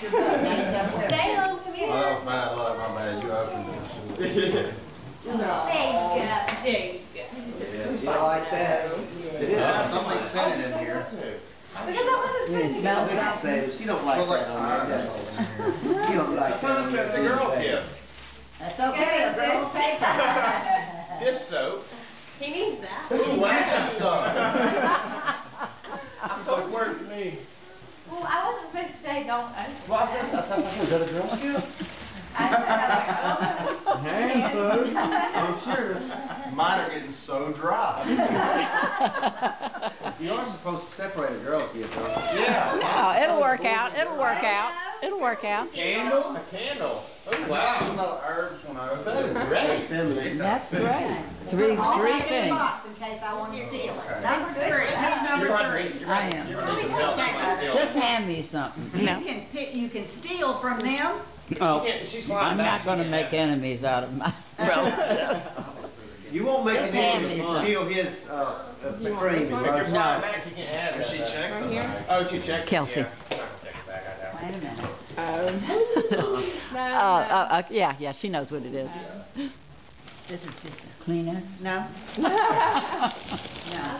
Say hello, come here. Oh, man, look, my bad, you opened it. There you go. There you go. You like that? Yeah, somebody said it in here. Because I wasn't You supposed to smell go. she don't like Smells that on there. She don't like that on Sometimes it's a girl gift. That's okay, a girl will take it. Dish soap. He needs that. Ooh, waxing stuff. Soap work for me. Well, I wasn't supposed to say don't open. What's this? I thought, was that a girl gift? I said, I Hand food, I'm sure. Mine are getting so dry. You aren't supposed to separate a girl gift, though. Yeah. No, it'll work out, it'll work out, it'll work out. Candle? A candle. Oh, wow. Some little herbs when I open That is it. great. That's great. Three, three things. In case I want to steal it. Number three, who's number three? I am. You're gonna need some help. Somebody steal Just hand me something. You can pick, you can steal from them. Oh, she's I'm not gonna make enemies out of my relatives. You won't make Just it hand me easy to steal his, uh, uh, the cream. If you're right? back, you can't have it. She checks Right here? Oh, she checks. Kelsey. yeah. I'm not gonna check it back, I doubt it. Wait a minute. Oh, uh, uh, yeah, yeah, she knows what it is. This is just a Kleenex? No?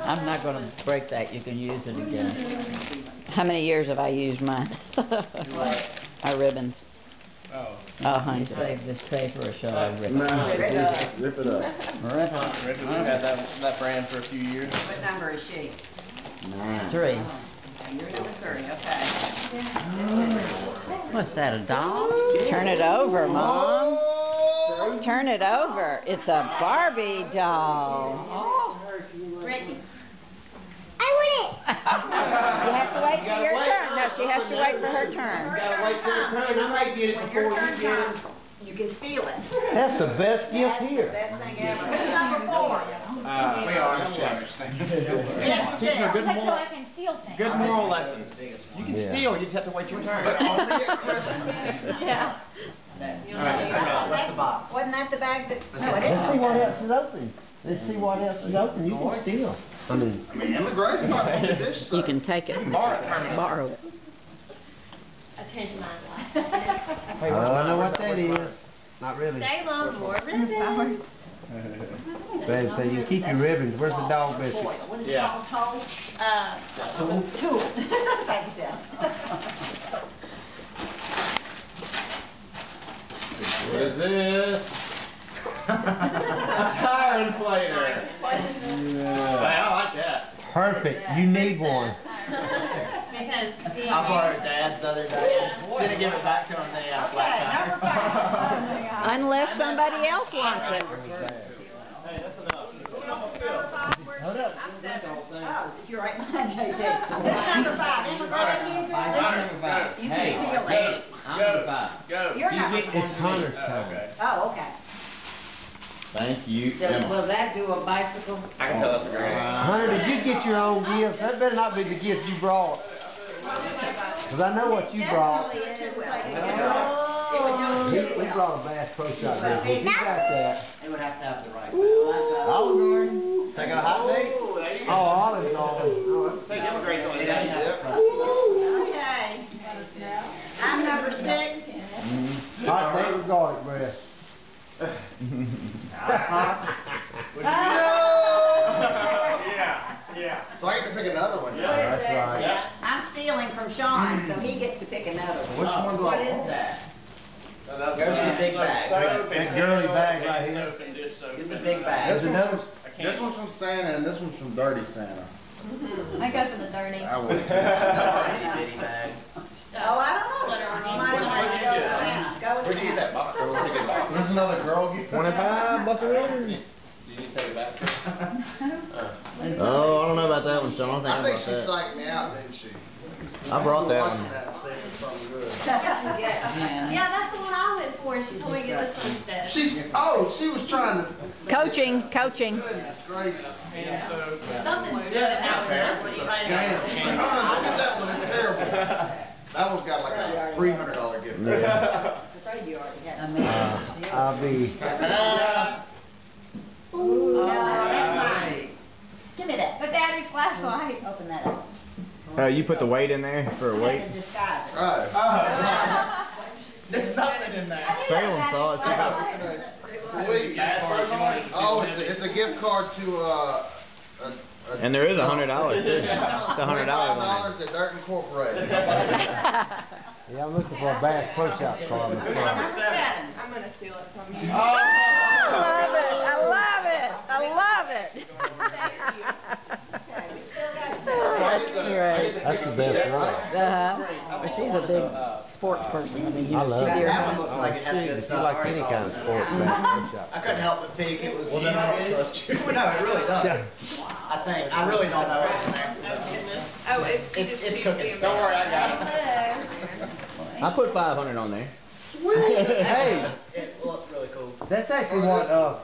I'm not gonna break that, you can use it again. How many years have I used mine? My ribbons. Oh. Oh, honey, save this paper or shall I rip it? No, Rip it up. Rip it up. Rip it. We've had that, that brand for a few years. What number is she? Nine. Three. Okay, You're number three, okay. What's that, a doll? Turn it over, Mom. Turn it over. It's a Barbie doll. Oh, Brittany. You have to wait for your turn. No, she has to wait for her turn. gotta wait for your turn, I might get it before you get it. you can steal it. That's the best gift That's the here. best thing ever. Who's number four? Uh, we are, she understands. Yes, Teaching her good So moral, I can steal things. good moral lessons. You can Yeah. steal, you just have to wait your turn. Yeah. All right, What's the box? Wasn't that the bag that, no, it Let's see what else is open. Let's see what else is open. You can steal. I mean, I mean, Emma Grace might want the dish You can take it and Borrow it from me. borrow it. I changed mine last. Hey, oh, I know what mine? that Where's is. Not really. Say love more ribbons. So you keep your ribbons. Where's the dog Foil. biscuits? What is it Yeah. called, Toll? Uh, Tool. Thank you, Sal. What is this? A tire inflator. Wow, I like that. Perfect. You need one. Because. I borrowed Dad's other day. Didn't give it back to him. They had uh, a flat Okay, tire. number five. Unless somebody else wants it. Hey, that's enough. Hold up. Oh, you're right behind JJ. Who's number five? Emma Grady? Go. You Hey, can steal hey, it. I'm Go. number five. Go. You're number It's five. Hunter's Oh, okay. Oh, okay. Thank you, Does- Will that do a bicycle? I can tell that's a girl. Hunter, did you get your own gift? That better not be the gift you brought. Cause I know what you brought. Oh. He, he oh. brought a Bass Pro Shop business. He got that. They would have to have the right. Olive Taking a hot date? Oh, olive oil. Take Emma Grace on a. Okay. I'm number six. Mm-hmm. Hot date with garlic breast. Yeah, yeah. So I get to pick another one. What is That's right. Yeah. I'm stealing from Sean, so he gets to pick another one. Which one do I What is want? that? So that's There's the big bag. Soap and That girly candle bag and right here. soap and dish soap. Get the big bag. There's another. This one's from Santa and this one's from Dirty Santa. I go for the dirty. I would. Itty bitty bag. Oh, I don't know. You might Where'd want to you go get with that? Santa. Go with Where'd you get Santa. that box? Or was it a good box? This is another girl gift. Twenty-five buckaroo. Do you need to take it back? Uh, Oh, I don't know about that one, Sean. I I think think she psyched me out, didn't she? That. I brought that one. that and saying it's something good. Yeah. Yeah, that's the one I went for, and she told me to get this one instead. She's, oh, she was trying to. Coaching, coaching. Goodness gracious. Something's good now, and that's what you find Damn, out. look at that one, it's terrible. That one's got like a three hundred dollar gift. Yeah. I'm afraid you already have. Uh, I'll be. Ooh, no, that's mine. Give me that. The daddy flashlight. Open that up. Oh, you put the weight in there for a weight? had to disguise it. Oh. Salem saw it. Sweet. Oh, it's a, it's a gift card to, uh, a, a. And there is a hundred dollars too. It's a hundred dollars on dollars at Dirt Incorporated. Yeah, I'm looking for a Bass Pro Shop card. myself. I'm gonna steal it from you. I love it. I love it. I love it. That's great. That's the best one. Uh-huh. Well, she's a big sports person. I mean, you I know, love she's it. your That one looks like it has good If you stuff. like any kind of sport, Bass Pro Shop. I couldn't help but think it was. Well, then I don't trust you. No, it really does. I think, I really don't know what's in there. Oh, it's, It's, just it's needs to cooking. Don't worry, I got it. it. I put five hundred on there. Sweet. Hey, It looked really cool. that's actually what, uh,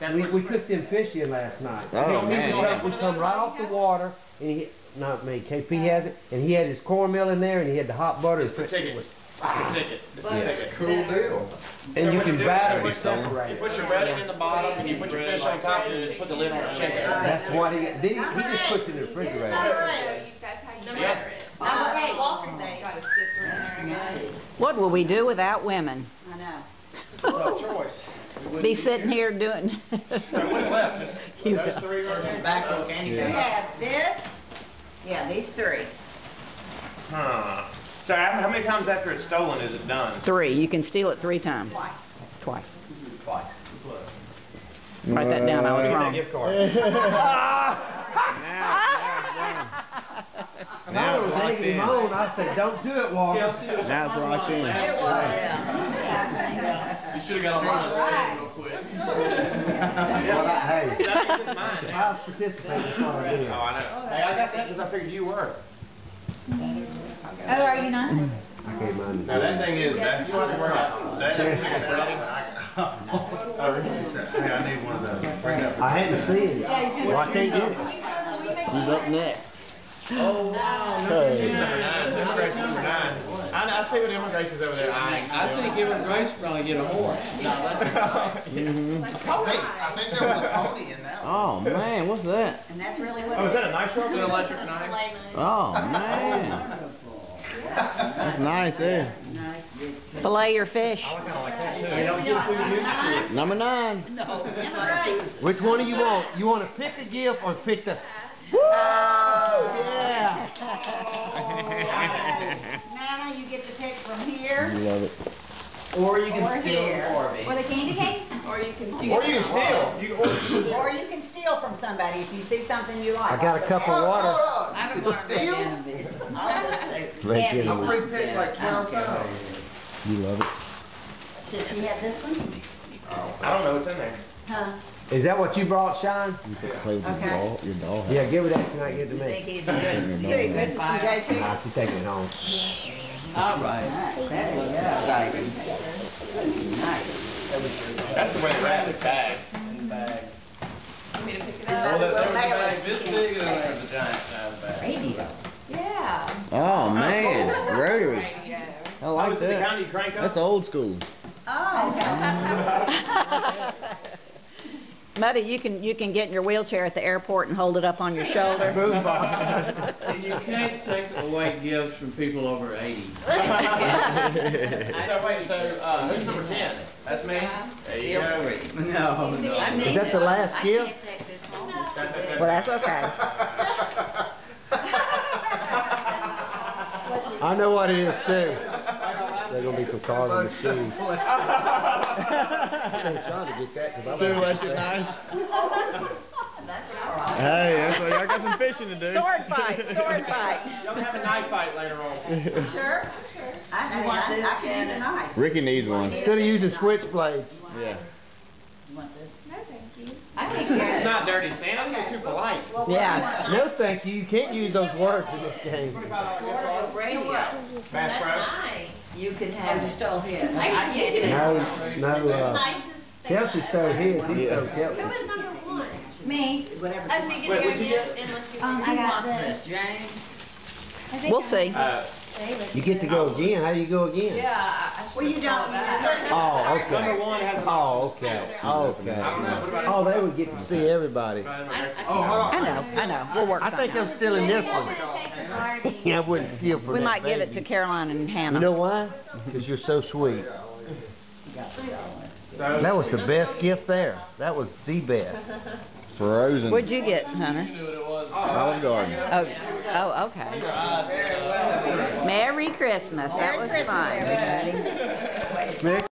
we, we cooked them fish in last night. Oh, You know, we man, come- yeah. We come right off the water, and he, not me, KP has it, and he had his cornmeal in there, and he had the hot butter. and It was Ticket. Yes. Cool deal. And you can batter You it, separate You it. put your breading in the bottom, and you put your fish on top, and you just put the lid on and shake. That's what he, then he, he just puts it in the refrigerator. That's how you batter it. Number eight. Walker's Day. Got a sifter in there. What will we do without women? I know. No choice. Be sitting here doing. So what's left? Just You those know. three right there? Back row candy We cane. have this, yeah, these three. Huh. So how how many times after it's stolen is it done? Three. You can steal it three times. Twice. Twice. Twice. Write that down. I was Get that wrong. gift card. If I was egging him on, I said, don't do it, Walker. Now it's locked in. You should've got on mine real quick. Well, I- Hey, That just mine. I was participating, that's what I did. Oh, I know. Oh, hey, I got that because I figured you were. Oh, are you not? I can't mind. Now, that thing is, that, you don't to worry about that. That's breading. Oh, really? Hey, I need one of those. Bring it up. I hadn't seen it. Well, I can't get it. Who's up next? Oh, wow. No, number nine. Number nine. I, know- I see what immigration's over there. I, I think immigration probably get a horse. Mhm. Hey, I think there was a pony in that one. Oh man, what's that? And that's really what. Oh, is that a nitro? An electric knife. Oh man, that's nice there. Fillet your fish. I kinda like that. You don't get it till you use it. Number nine. Which one do you want? You want to pick a gift or pick the? Woo! Yeah. Nana, you get to pick from here You Love it. Or you or can steal here. the Barbie. Or the candy cane? Or you can. Or you can steal. You, or you can Or you can steal from somebody if you see something you like. I got a cup of water. I haven't learned Let you I'm know. pre-picked like twelve times. You love it. Should she have this one? I don't know what's in there. Huh? Is that what you brought, Sean? You can play with your doll. Your doll. Yeah, give it that tonight. Give it to Think me. he's good. Pretty good for JT. Nah, she's taking it home. All right. That looks exciting. Nice. That's the way the rat is bagged. Bags. Want me to pick it Well, up? there there was a bag this big and then there was a giant size bag. Radio. Yeah. Oh man, rotary. Radio. I Oh, like is it the kind that. you crank up? That's old school. Muddy, you can you can get in your wheelchair at the airport and hold it up on your shoulder. And you can't take away gifts from people over eighty. So wait, so, uh, who's number ten? That's me? There you go. No, no. Is that the last gift? Well, that's okay. I know what it is too. There's gonna be some cars in the shoes. I'm trying to get that because I Two like electric knives. Hey, that's what, I got some fishing to do. Sword fight, sword fight. Y'all have a knife fight later on. Sure. sure. I, I, I can use a knife. Ricky needs one. Instead of using switchblades. Yeah. No, thank you. I think It's not dirty, Santa. You're too polite. Yeah. No, thank you. You can't use those words in this game. radio. Bass Pro. You can have, you stole his. I can use it. No, no, uh, Kelsey stole his. He stole Kelsey. Who was number one? Me, whatever. I think it's Wait, your what'd you gift unless you. Um, I got this. James. We'll see. Uh, You get to go again. How do you go again? Yeah, I I. Well, you don't. Oh, okay. Number one has. Oh, okay. Okay. I don't know. What about? Oh, they would get to see everybody. Oh, hold on. I know, I know. We'll work I think something I'm still in this one. Yeah, I wouldn't steal from We might give it to baby. Caroline and Hannah. You know why? Because you're so sweet. That was the best gift there. That was the best. Frozen. What'd you get, Hunter? Olive Garden. Oh, oh, okay. Merry Christmas. That was fun. Mick?